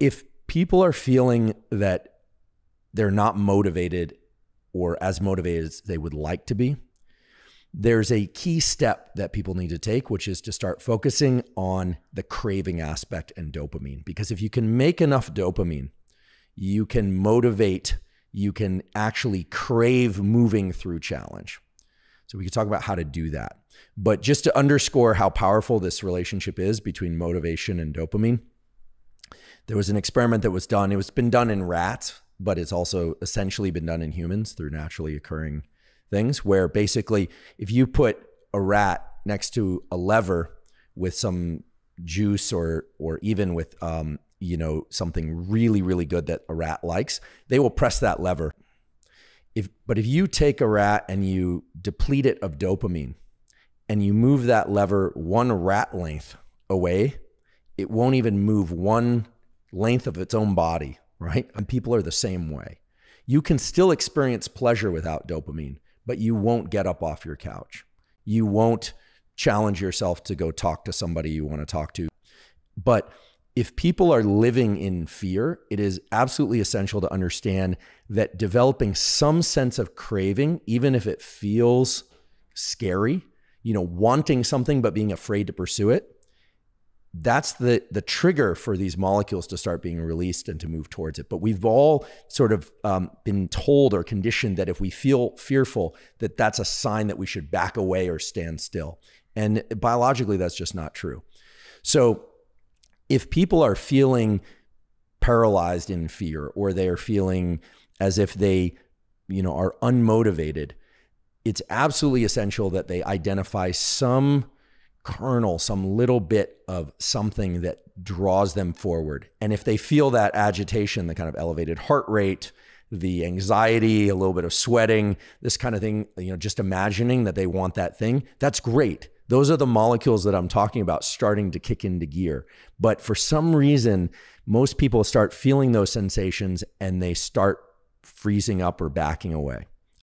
If people are feeling that they're not motivated or as motivated as they would like to be, there's a key step that people need to take, which is to start focusing on the craving aspect and dopamine. Because if you can make enough dopamine, you can motivate, you can actually crave moving through challenge. So we can talk about how to do that. But just to underscore how powerful this relationship is between motivation and dopamine, there was an experiment that was done. It was been done in rats, but it's also essentially been done in humans through naturally occurring things where basically if you put a rat next to a lever with some juice or or even with um, you know something really really good that a rat likes they will press that lever if but if you take a rat and you deplete it of dopamine and you move that lever one rat length away it won't even move one length of its own body right and people are the same way you can still experience pleasure without dopamine but you won't get up off your couch. You won't challenge yourself to go talk to somebody you want to talk to. But if people are living in fear, it is absolutely essential to understand that developing some sense of craving, even if it feels scary, you know, wanting something but being afraid to pursue it, that's the the trigger for these molecules to start being released and to move towards it. But we've all sort of um, been told or conditioned that if we feel fearful, that that's a sign that we should back away or stand still. And biologically, that's just not true. So if people are feeling paralyzed in fear or they are feeling as if they, you know, are unmotivated, it's absolutely essential that they identify some kernel, some little bit of something that draws them forward. And if they feel that agitation, the kind of elevated heart rate, the anxiety, a little bit of sweating, this kind of thing, you know, just imagining that they want that thing, that's great. Those are the molecules that I'm talking about starting to kick into gear. But for some reason, most people start feeling those sensations and they start freezing up or backing away.